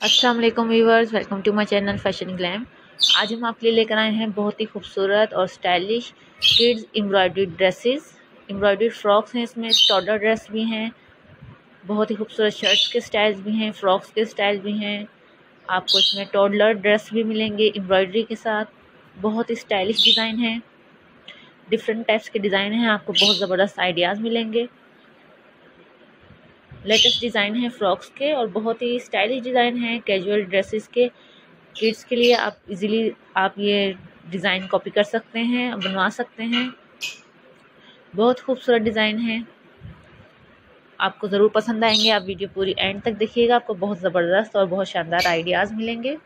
अस्सलाम वालेकुम viewers welcome to my channel fashion glam आज हम आपके लिए लेकर आए हैं बहुत ही खूबसूरत और stylish kids embroidery dresses embroidery frocks हैं इसमें टॉडर ड्रेस भी हैं, बहुत ही खूबसूरत शर्ट्स के स्टाइल्स भी हैं फ्रॉक्स के स्टाइल भी हैं। आपको इसमें टॉडलर ड्रेस भी मिलेंगे एम्ब्रॉयडरी के साथ। बहुत ही स्टाइलिश डिज़ाइन है। डिफरेंट टाइप्स के डिज़ाइन हैं, आपको बहुत ज़बरदस्त आइडियाज़ मिलेंगे। लेटेस्ट डिज़ाइन है फ्रॉक्स के और बहुत ही स्टाइलिश डिज़ाइन है कैजुअल ड्रेसेस के। किड्स के लिए आप इजीली आप ये डिज़ाइन कॉपी कर सकते हैं, बनवा सकते हैं। बहुत खूबसूरत डिज़ाइन है। आपको ज़रूर पसंद आएँगे। आप वीडियो पूरी एंड तक देखिएगा। आपको बहुत ज़बरदस्त और बहुत शानदार आइडियाज़ मिलेंगे।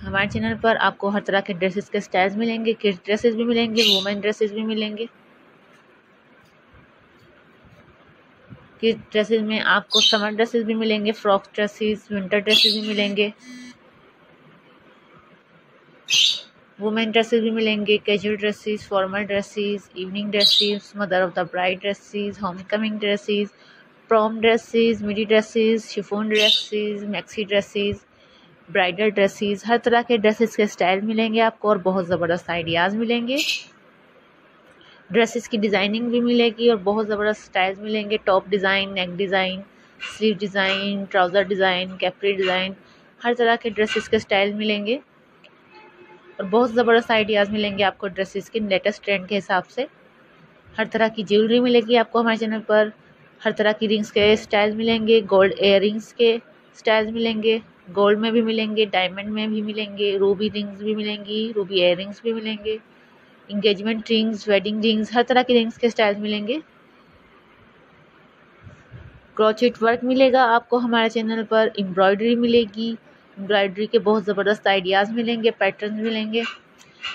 हमारे चैनल पर आपको हर तरह के ड्रेसेस के स्टाइल्स मिलेंगे। किड्स ड्रेसेस भी मिलेंगे वुमेन ड्रेसेस भी मिलेंगे। कि ड्रेसेस में आपको समर ड्रेसेस भी मिलेंगे फ्रॉक ड्रेसेस विंटर ड्रेसेस भी मिलेंगे। वुमेन ड्रेसेस भी मिलेंगे casual dresses formal dresses evening dresses mother of the bride dresses homecoming dresses prom dresses midi dresses chiffon dresses maxi dresses bridal dresses हर तरह के dresses के style मिलेंगे आपको और बहुत ज़बरदस्त आइडियाज़ मिलेंगे। ड्रेसेस की डिज़ाइनिंग भी मिलेगी और बहुत ज़बरदस्त स्टाइल्स मिलेंगे। Top design, neck design, sleeve design, trouser design, capri design, हर तरह के ड्रेसेस के स्टाइल मिलेंगे। और बहुत ज़बरदस्त आइडियाज़ मिलेंगे आपको ड्रेसेस के लेटेस्ट ट्रेंड के हिसाब से। हर तरह की ज्वेलरी मिलेगी आपको हमारे चैनल पर। हर तरह की रिंग्स के स्टाइल मिलेंगे, गोल्ड एयर के स्टाइल्स मिलेंगे, गोल्ड में भी मिलेंगे, डायमंड में भी मिलेंगे, रूबी रिंग्स भी मिलेंगी, रूबी एयर भी मिलेंगे। इंगेजमेंट रिंग्स वेडिंग रिंग्स हर तरह के रिंग्स के स्टाइल मिलेंगे। क्रोचेट वर्क मिलेगा आपको हमारे चैनल पर एम्ब्रॉयडरी मिलेगी एम्ब्रॉयडरी के बहुत ज़बरदस्त आइडियाज़ मिलेंगे पैटर्न मिलेंगे।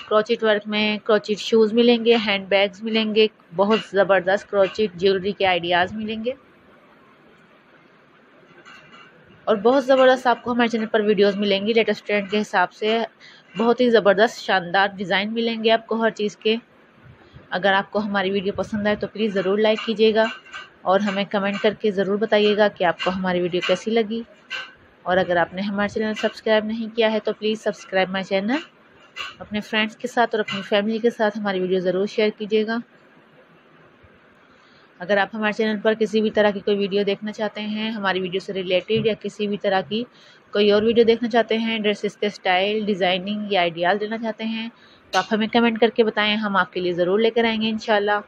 क्रोचेट वर्क में क्रोचेट शूज़ मिलेंगे हैंड बैग्स मिलेंगे, बहुत ज़बरदस्त क्रोचेट ज्वेलरी के आइडियाज़ मिलेंगे। और बहुत ज़बरदस्त आपको हमारे चैनल पर वीडियोस मिलेंगी लेटेस्ट ट्रेंड के हिसाब से। बहुत ही ज़बरदस्त, शानदार डिज़ाइन मिलेंगे आपको हर चीज़ के। अगर आपको हमारी वीडियो पसंद आए तो प्लीज़ ज़रूर लाइक कीजिएगा और हमें कमेंट करके ज़रूर बताइएगा कि आपको हमारी वीडियो कैसी लगी। और अगर आपने हमारे चैनल सब्सक्राइब नहीं किया है तो प्लीज़ सब्सक्राइब माई चैनल। अपने फ्रेंड्स के साथ और अपनी फैमिली के साथ हमारी वीडियो ज़रूर शेयर कीजिएगा। अगर आप हमारे चैनल पर किसी भी तरह की कोई वीडियो देखना चाहते हैं, हमारी वीडियो से रिलेटेड या किसी भी तरह की कोई और वीडियो देखना चाहते हैं ड्रेसेस के स्टाइल डिज़ाइनिंग या आइडियाज़ देना चाहते हैं तो आप हमें कमेंट करके बताएँ, हम आपके लिए ज़रूर लेकर आएँगे इन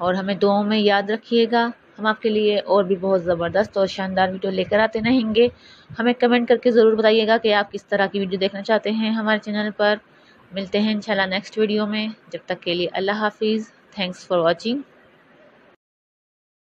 और हमें दुआओं में याद रखिएगा, हम आपके लिए और भी बहुत ज़बरदस्त और शानदार वीडियो लेकर आते रहेंगे। हमें कमेंट करके ज़रूर बताइएगा कि आप किस तरह की वीडियो देखना चाहते हैं हमारे चैनल पर। मिलते हैं इंशाल्लाह नेक्स्ट वीडियो में, जब तक के लिए अल्लाह हाफिज़। thanks for watching.